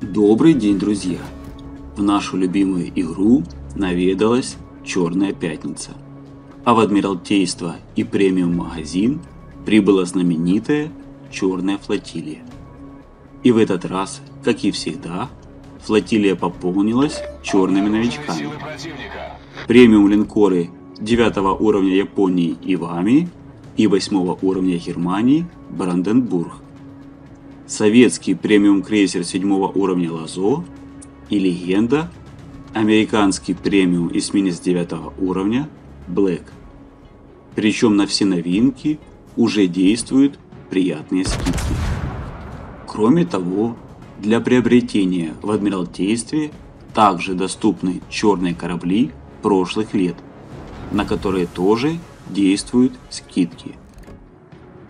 Добрый день, друзья! В нашу любимую игру наведалась Черная Пятница. А в Адмиралтейство и премиум магазин прибыла знаменитая Черная Флотилия. И в этот раз, как и всегда, флотилия пополнилась черными новичками. Премиум линкоры 9 уровня Японии Ивами и 8 уровня Германии Бранденбург. Советский премиум крейсер 7 уровня Лазо и легенда американский премиум эсминец 9 уровня Black. Причем на все новинки уже действуют приятные скидки. Кроме того, для приобретения в Адмиралтействе также доступны черные корабли прошлых лет, на которые тоже действуют скидки.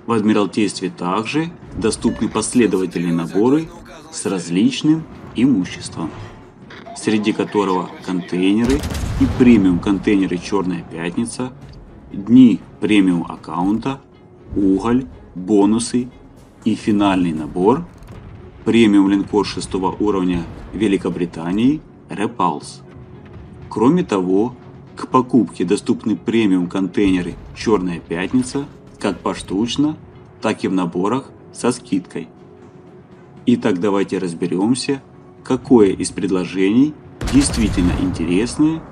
В Адмиралтействе также доступны последовательные наборы с различным имуществом, среди которого контейнеры и премиум контейнеры «Черная пятница», дни премиум аккаунта, уголь, бонусы и финальный набор премиум линкор 6 уровня Великобритании Repulse. Кроме того, к покупке доступны премиум контейнеры «Черная пятница» как поштучно, так и в наборах со скидкой. Итак, давайте разберемся, какое из предложений действительно интересное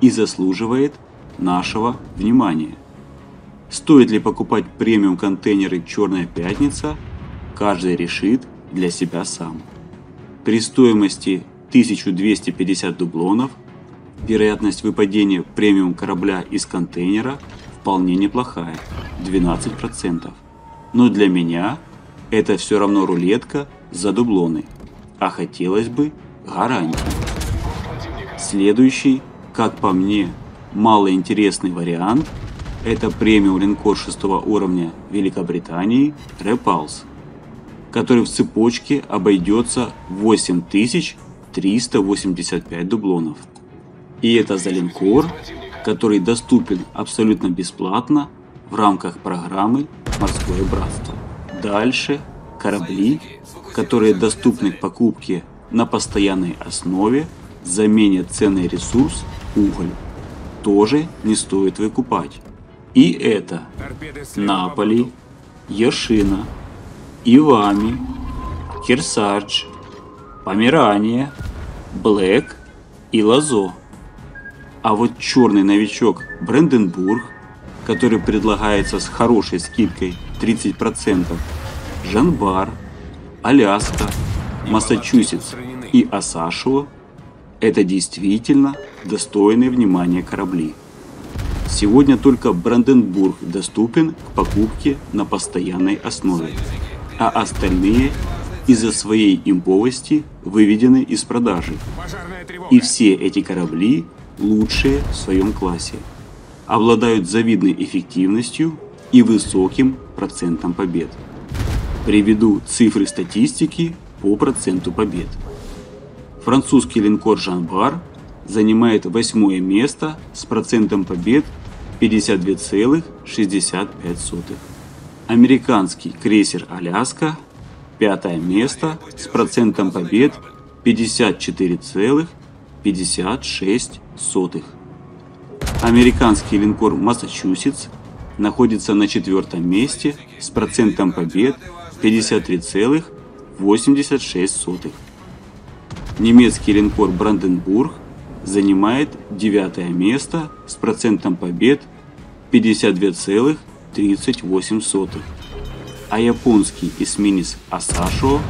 и заслуживает нашего внимания. Стоит ли покупать премиум контейнеры «Черная пятница», каждый решит для себя сам. При стоимости 1250 дублонов – вероятность выпадения премиум корабля из контейнера вполне неплохая – 12%. Но для меня это все равно рулетка за дублоны, а хотелось бы гарантии. Следующий, как по мне, малоинтересный вариант – это премиум линкор 6 уровня Великобритании Repulse, который в цепочке обойдется 8385 дублонов. И это за линкор, который доступен абсолютно бесплатно в рамках программы «Морское братство». Дальше корабли, которые доступны к покупке на постоянной основе, заменят ценный ресурс уголь. Тоже не стоит выкупать. И это Наполи, Яшина, Ивами, Кирсардж, Померания, Блэк и Лазо. А вот черный новичок Бренденбург, который предлагается с хорошей скидкой 30%, Жанбар, Аляска, Массачусетс и Осашуа – это действительно достойные внимания корабли. Сегодня только Бранденбург доступен к покупке на постоянной основе, а остальные из-за своей имповости выведены из продажи. И все эти корабли лучшие в своем классе, обладают завидной эффективностью и высоким процентом побед. Приведу цифры статистики по проценту побед. Французский линкор «Жанбар» занимает восьмое место с процентом побед 52,65. Американский крейсер «Аляска» пятое место с процентом побед 54,56 сотых. Американский линкор «Массачусетс» находится на четвертом месте с процентом побед 53,86. Немецкий линкор «Бранденбург» занимает девятое место с процентом побед 52,38. А японский эсминец «Асашо»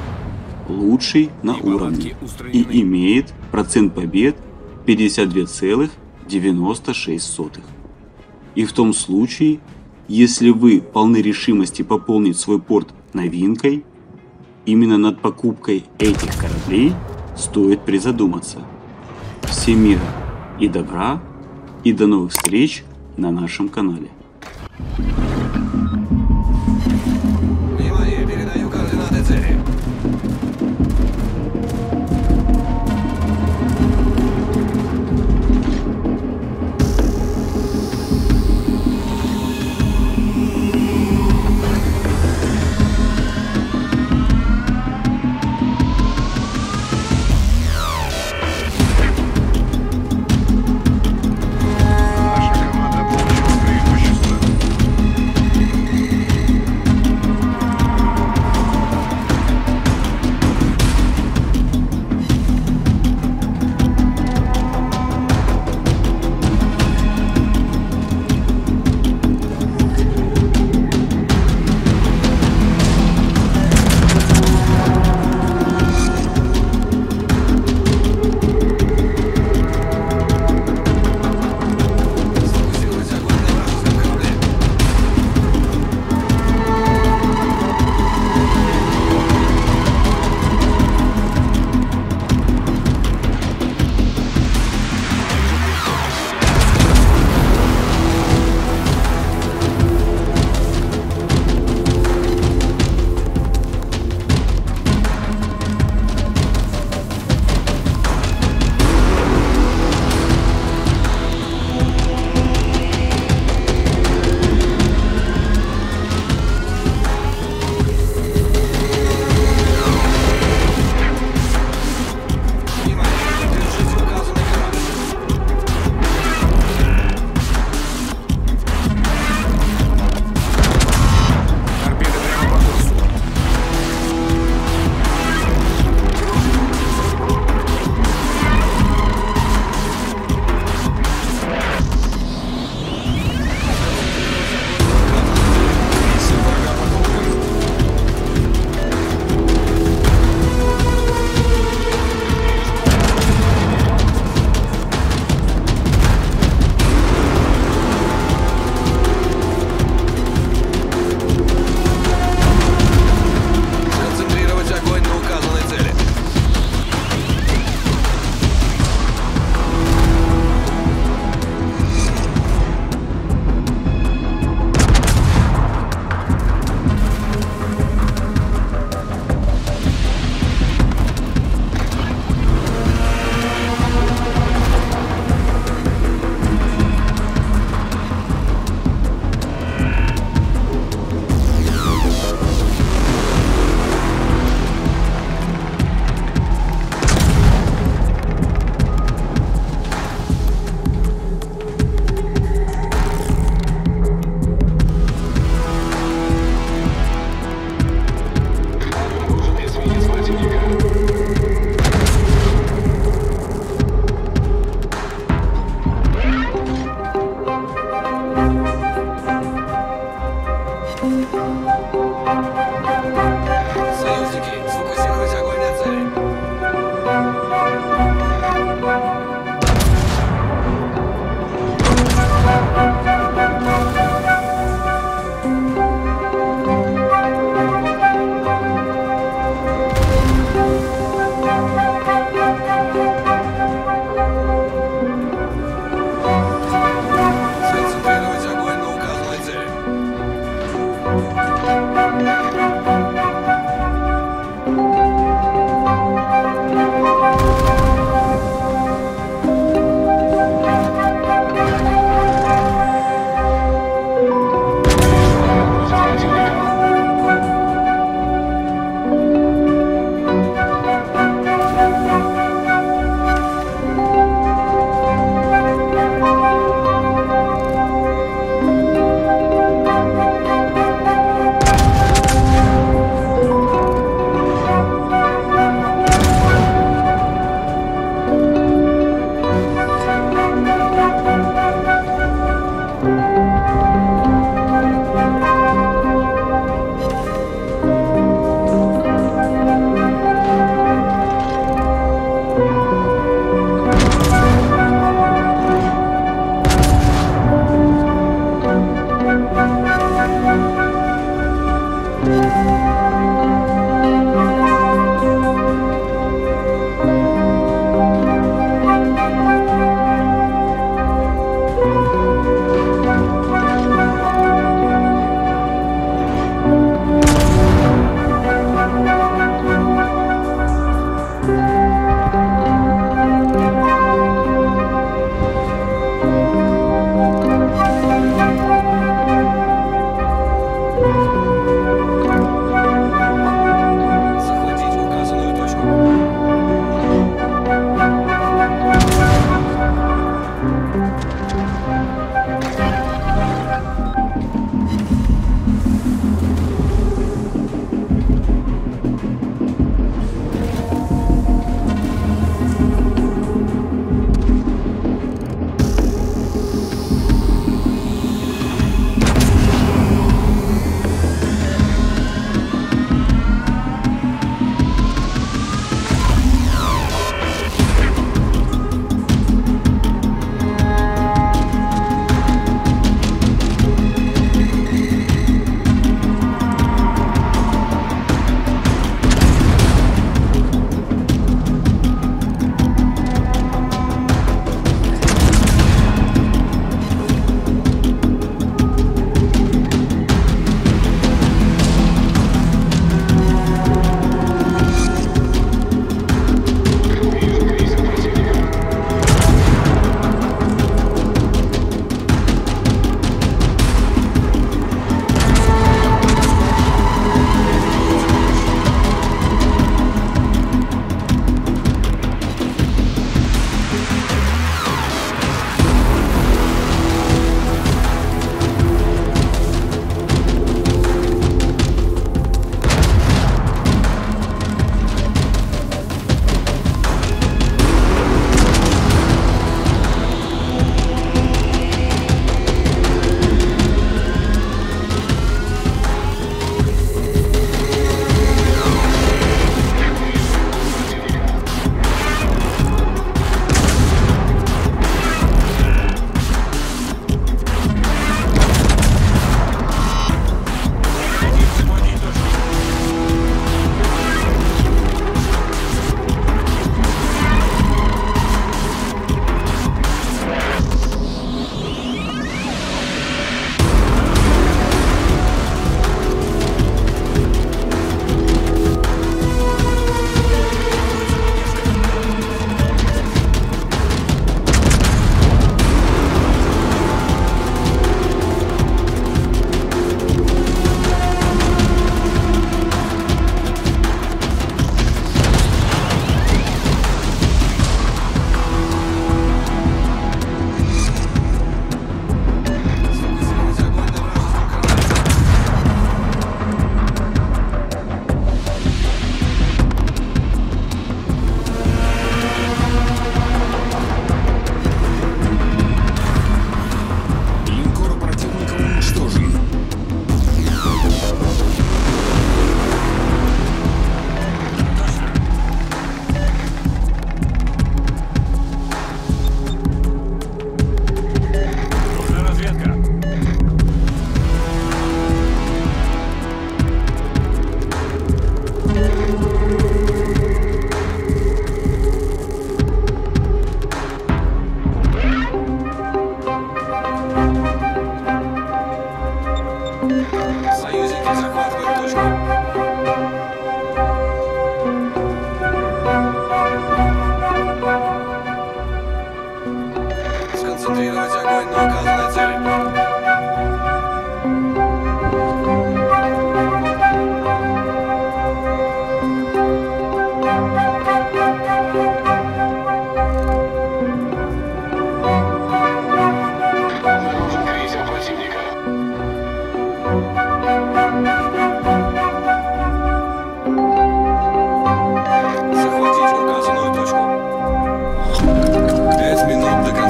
лучший на уровне и имеет процент побед 52,96. И в том случае, если вы полны решимости пополнить свой порт новинкой, именно над покупкой этих кораблей стоит призадуматься. Всем мира и добра, и до новых встреч на нашем канале.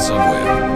somewhere.